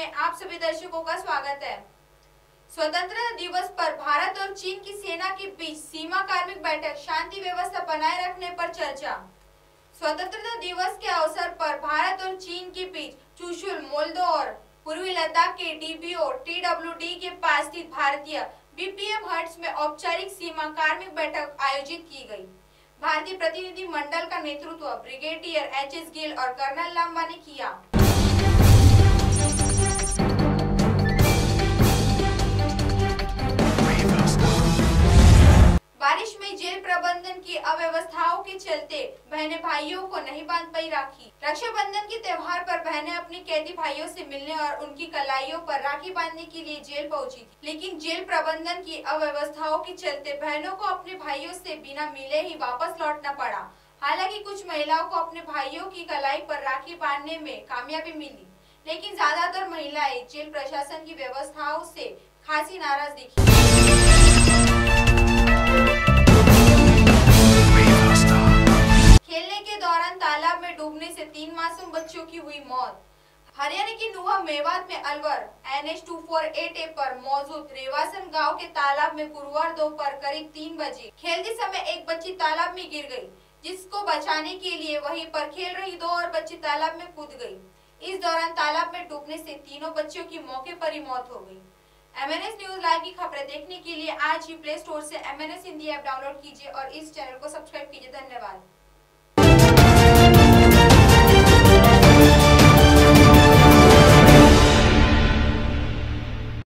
में आप सभी दर्शकों का स्वागत है। स्वतंत्रता दिवस पर भारत और चीन की सेना के बीच सीमा कार्मिक बैठक शांति व्यवस्था बनाए रखने पर चर्चा। स्वतंत्रता दिवस के अवसर पर भारत और चीन के बीच चुशुल मोल्दो और पूर्वी लद्दाख के डीबीओ, टीडब्ल्यूडी के पास स्थित भारतीय बीपीएम हट्स में औपचारिक सीमा कार्मिक बैठक आयोजित की गई। भारतीय प्रतिनिधि मंडल का नेतृत्व ब्रिगेडियर एच एस गिल और कर्नल लांबा ने किया। में जेल प्रबंधन की अव्यवस्थाओं के चलते बहने भाइयों को नहीं बाँध पाई राखी। रक्षाबंधन के त्योहार पर बहने अपने कैदी भाइयों से मिलने और उनकी कलाइयों पर राखी बांधने के लिए जेल पहुँची थी। लेकिन जेल प्रबंधन की अव्यवस्थाओं के चलते बहनों को अपने भाइयों से बिना मिले ही वापस लौटना पड़ा। हालाँकि कुछ महिलाओं को अपने भाइयों की कलाई पर राखी बांधने में कामयाबी मिली, लेकिन ज़्यादातर महिलाएँ जेल प्रशासन की व्यवस्थाओं से खासी नाराज़ दिखी। तीन मासूम बच्चों की हुई मौत। हरियाणा के नुआ मेवात में Alwar N H two four eight A पर मौजूद रेवासन गाँव के तालाब में गुरुवार दोपहर करीब तीन बजे खेलते समय एक बच्ची तालाब में गिर गई, जिसको बचाने के लिए वहीं पर खेल रही दो और बच्ची तालाब में कूद गई। इस दौरान तालाब में डूबने से तीनों बच्चों की मौके पर ही मौत हो गई। एमएनएस न्यूज़ लाइव की खबरें देखने के लिए आज ही प्ले स्टोर से एमएनएस हिंदी ऐप डाउनलोड कीजिए और इस चैनल को सब्सक्राइब कीजिए। धन्यवाद।